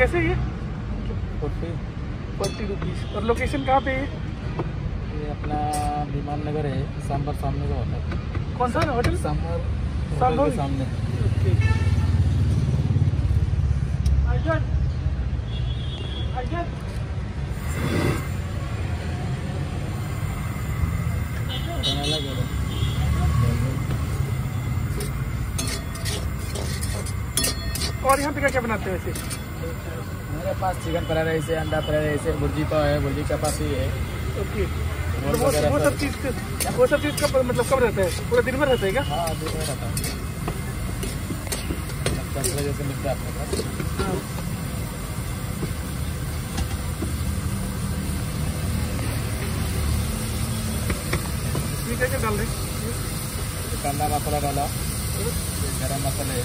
कैसे ये? Forty. Forty rupees और लोकेशन कहाँ पे है ये? अपना विमान नगर है सांबर सामने का होटल। कौन सा होटल? सांबर? के सामने। ओके। अर्जन अर्जन और यहाँ पे क्या क्या बनाते हैं वैसे? मेरे पास चिकन फ्राई राइस है अंडा फ्राई राइस है भुर्जी पाव है भुर्जी चपाती है ओके तो वो वो सब चीज़ का- वो सब चीज़ का मतलब कब रहता है? पूरा दिन भर रहता है क्या? हाँ दूध में रहता है। दस बजे से मिलता है आपके पास। हाँ। क्या क्या डाल रहे हैं? कांदा मसाला डाला गरम मसाले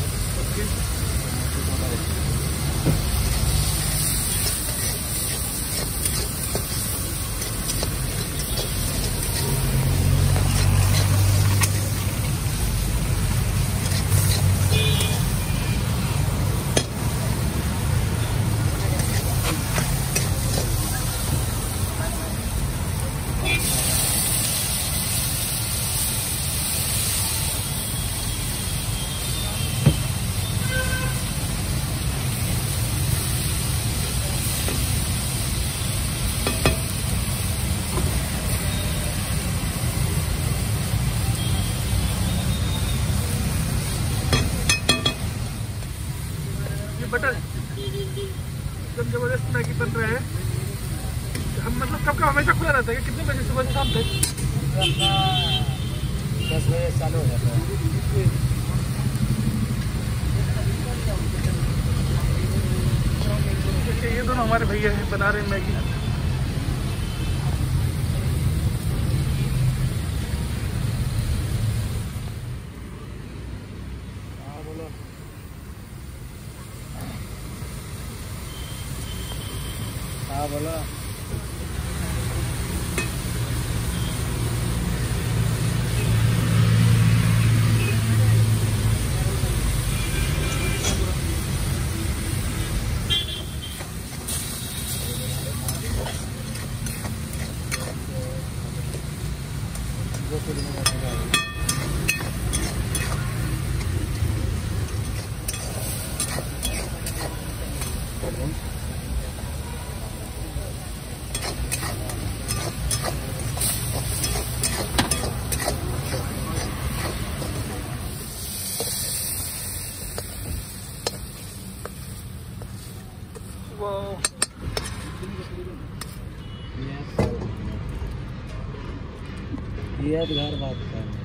ये बटर एकदम ज़बरदस्त मैगी बन रहा है। हम मतलब कब का हमेशा खुला रहता है कितने बजे सुबह से शाम तक? ये दस बजे चालू हो जाता है। ये दोनों हमारे भैया हैं बना रहे हैं मैगी हाँ बोलो दो वाह ये घर बात का